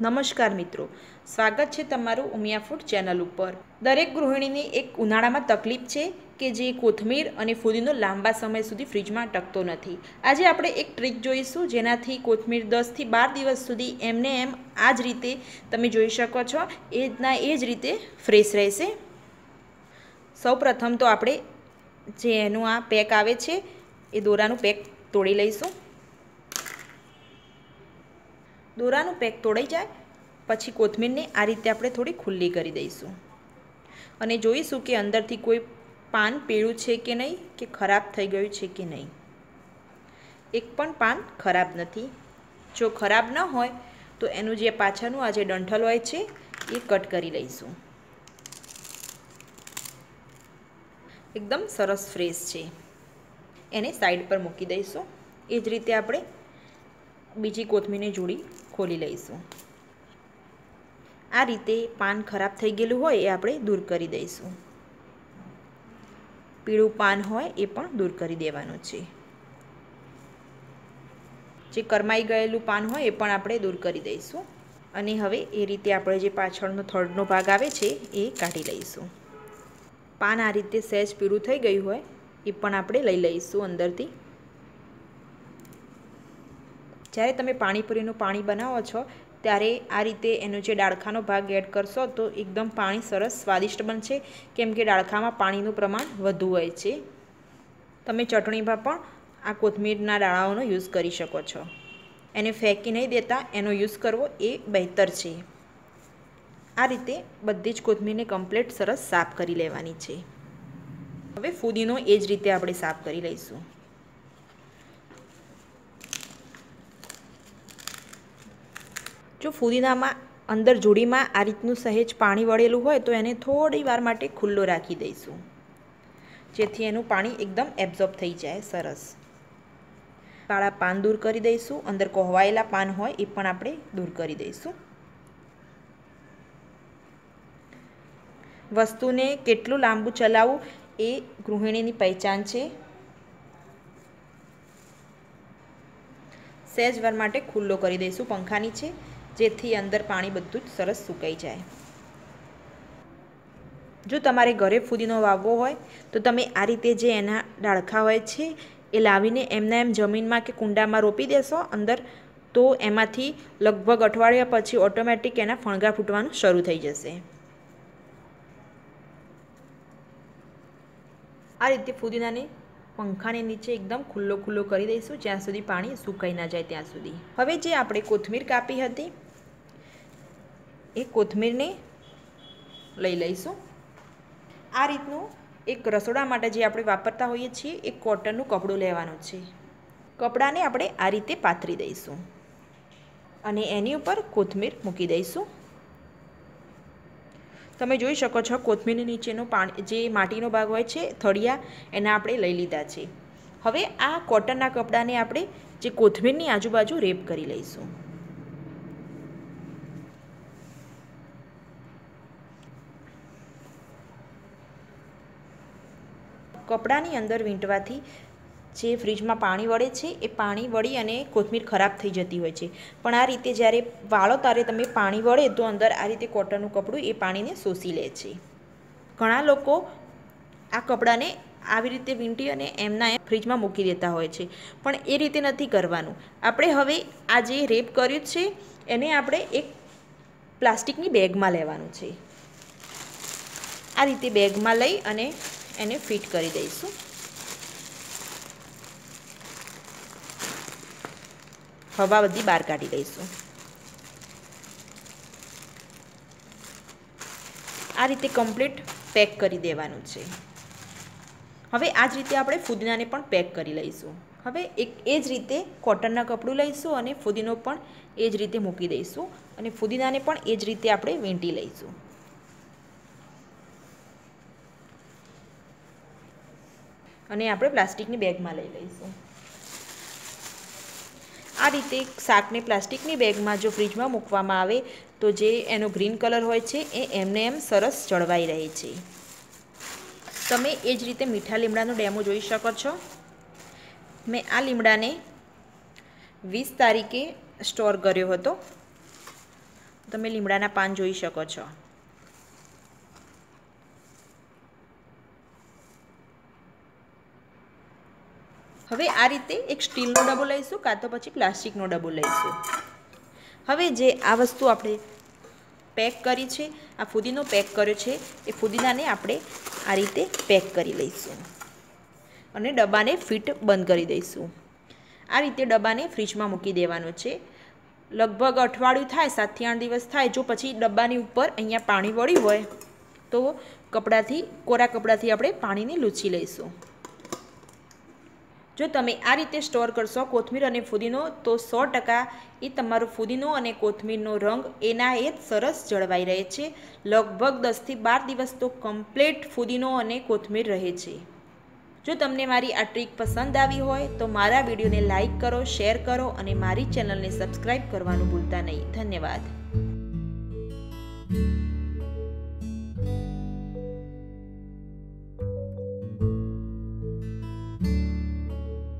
નમસ્કાર મિત્રો. સ્વાગત છે તમારું ઉમિયા ફૂડ ચેનલ ઉપર. દરેક ગૃહિણીની એક ઉનાળામાં તકલીફ છે કે જે કોથમીર અને ફુદીનો લાંબા સમય સુધી ફ્રીજમાં ટકતો નથી. આજે આપણે એક ટ્રીક જોઈશું જેનાથી કોથમીર દસથી બાર દિવસ સુધી એમને એમ આ જ રીતે તમે જોઈ શકો છો. એ રીતના એ જ રીતે ફ્રેશ રહેશે. સૌપ્રથમ તો આપણે જે એનું આ પેક આવે છે એ દોરાનું પેક તોડી લઈશું. દોરાનું પેક તોડાઈ જાય, પછી કોથમીરને આ રીતે આપણે થોડી ખુલ્લી કરી દઈશું. અને જોઈશું કે અંદરથી કોઈ પાન પીળું છે કે નહીં, કે ખરાબ થઈ ગયું છે કે નહીં. એક પણ પાન ખરાબ નથી. જો ખરાબ ન હોય, તો એનું જે પાછળનું આ જે ડંઠલ હોય છે, એ કટ કરી લઈશું. એકદમ સરસ ફ્રેશ છે. એને સાઈડ પર મૂકી દઈશું. એ જ રીતે આપણે બીજી કોથમીરની જોડી ખોલી લઈશું. આ રીતે પાન ખરાબ થઈ ગયેલું હોય એ આપણે દૂર કરી દઈશું. પીળું પાન હોય એ પણ દૂર કરી દેવાનું છે. જે કરમાઈ ગયેલું પાન હોય એ પણ આપણે દૂર કરી દઈશું. અને હવે એ રીતે આપણે જે પાછળનો થર્ડનો ભાગ આવે છે એ કાઢી લઈશું. પાન આ રીતે સહેજ પીળું થઈ ગયું હોય એ પણ આપણે લઈ લઈશું અંદરથી. જ્યારે તમે પાણીપુરીનું પાણી બનાવો છો, ત્યારે આ રીતે એનો જે ડાળખાનો ભાગ એડ કરશો, તો એકદમ પાણી સરસ સ્વાદિષ્ટ બનશે. કેમ કે ડાળખામાં પાણીનું પ્રમાણ વધુ હોય છે. તમે ચટણીમાં પણ આ કોથમીરના દાણાઓનો યુઝ કરી શકો છો. એને ફેંકી નહીં દેતા, એનો યુઝ કરવો એ બહેતર છે. આ રીતે બધી જ કોથમીરને કમ્પ્લીટ સરસ સાફ કરી લેવાની છે. હવે ફૂદીનો એ જ રીતે આપણે સાફ કરી લઈશું. જો ફુદીનામાં અંદર જોડીમાં આ રીતનું સહેજ પાણી વળેલું હોય તો એને થોડી વાર માટે ખુલ્લો રાખી દઈશું. જેથી એનું પાણી એકદમ એબ્ઝોર્બ થઈ જાય, સરસ. કાળા પાન દૂર કરી દઈશું. અંદર કોહવાયેલા પાન હોય એ પણ આપણે દૂર કરી દઈશું. વસ્તુને કેટલું લાંબુ ચલાવવું એ ગૃહિણીની પહેચાન છે. સહેજ વાર માટે ખુલ્લો કરી દઈશું પંખાની છે. જેથી અંદર પાણી બધું જ સરસ સુકાઈ જાય. જો તમારે ઘરે ફુદીનો વાવવો હોય, તો તમે આ રીતે જે એના ડાળખા હોય છે, એ લાવીને એમના એમ જમીનમાં કે કુંડામાં રોપી દેશો અંદર, તો એમાંથી લગભગ અઠવાડિયા પછી ઓટોમેટિક એના ફણગા ફૂટવાનું શરૂ થઈ જશે. આ રીતે ફુદીનાને પંખાની નીચે એકદમ ખુલ્લો ખુલ્લો કરી દઈશું, જ્યાં સુધી પાણી સુકાઈ ના જાય ત્યાં સુધી. હવે જે આપણે કોથમીર કાપી હતી એ કોથમીરને લઈ લઈશું. આ રીતનું એક રસોડા માટે જે આપણે વાપરતા હોઈએ છીએ, એ કોટનનું કપડું લેવાનું છે. કપડાને આપણે આ રીતે પાથરી દઈશું અને એની ઉપર કોથમીર મૂકી દઈશું. તમે જોઈ શકો છો કોથમીરની નીચેનો પાણી, જે માટીનો ભાગ હોય છે, થળિયા એના આપણે લઈ લીધા છે. હવે આ કોટનના કપડાને આપણે જે કોથમીરની આજુબાજુ રેપ કરી લઈશું. કપડાની અંદર વીંટવાથી જે ફ્રીજમાં પાણી વળે છે, એ પાણી વળી અને કોથમીર ખરાબ થઈ જતી હોય છે. પણ આ રીતે જ્યારે વાળો ત્યારે તમે પાણી વળે, તો અંદર આ રીતે કોટનનું કપડું એ પાણીને શોષી લે છે. ઘણા લોકો આ કપડાને આવી રીતે વીંટી અને એમના એમ ફ્રીજમાં મૂકી દેતા હોય છે. પણ એ રીતે નથી કરવાનું. આપણે હવે આ જે રેપ કર્યું છે, એને આપણે એક પ્લાસ્ટિકની બેગમાં લેવાનું છે. આ રીતે બેગમાં લઈ અને એને ફિટ કરી દઈશું. હવા બધી બહાર કાઢી દઈશું આ રીતે કમ્પ્લીટ પેક કરી દેવાનું છે. હવે આ જ રીતે આપણે ફૂદીનાને પણ પેક કરી લઈશું. હવે એક એ જ રીતે કોટનના કપડું લઈશું અને ફુદીનો પણ એ જ રીતે મૂકી દઈશું અને ફુદીનાને પણ એ જ રીતે આપણે વીંટી લઈશું. અને આપણે પ્લાસ્ટિકની બેગમાં લઈ લઈશું. આ રીતે શાકને પ્લાસ્ટિકની બેગમાં જો ફ્રીજમાં મૂકવામાં આવે, તો જે એનો ગ્રીન કલર હોય છે, એ એમને એમ સરસ જળવાઈ રહે છે. તમે એ જ રીતે મીઠા લીમડાનો ડેમો જોઈ શકો છો. મેં આ લીમડાને વીસ તારીખે સ્ટોર કર્યો હતો. તમે લીમડાના પાન જોઈ શકો છો. હવે આ રીતે એક સ્ટીલનો ડબ્બો લઈશું, કાં તો પછી પ્લાસ્ટિકનો ડબ્બો લઈશું. હવે જે આ વસ્તુ આપણે પેક કરી છે, આ ફુદીનો પેક કર્યો છે, એ ફુદીનાને આપણે આ રીતે પેક કરી લઈશું. અને ડબ્બાને ફિટ બંધ કરી દઈશું. આ રીતે ડબ્બાને ફ્રીજમાં મૂકી દેવાનો છે. લગભગ અઠવાડિયું થાય, સાતથી આઠ દિવસ થાય, જો પછી ડબ્બાની ઉપર અહીંયા પાણી વળ્યું હોય, તો કપડાથી, કોરા કપડાથી આપણે પાણીને લૂછી લઈશું. જો તમે આ રીતે સ્ટોર કરશો કોથમીર અને ફુદીનો, તો સો ટકા એ તમારો ફુદીનો અને કોથમીરનો રંગ એના એ જ સરસ જળવાઈ રહે છે. લગભગ દસથી બાર દિવસ તો કમ્પ્લેટ ફુદીનો અને કોથમીર રહે છે. જો તમને મારી આ ટ્રીક પસંદ આવી હોય, તો મારા વિડીયોને લાઇક કરો, શેર કરો અને મારી ચેનલને સબસ્ક્રાઈબ કરવાનું ભૂલતા નહીં. ધન્યવાદ.